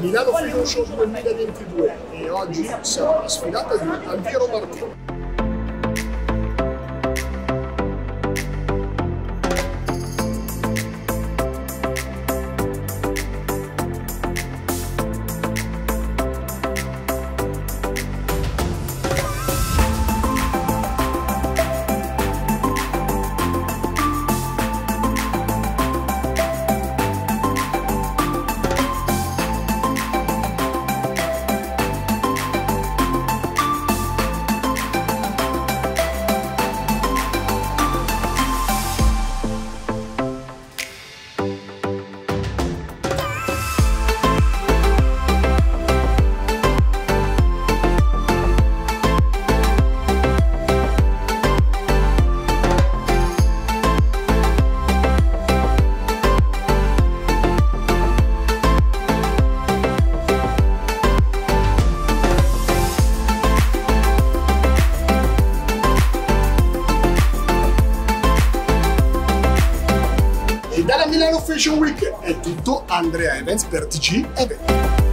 Milano Show 2022 e oggi siamo alla sfilata di Alviero Martino. Milano Fashion Week è tutto Andrea Evans per TG Event.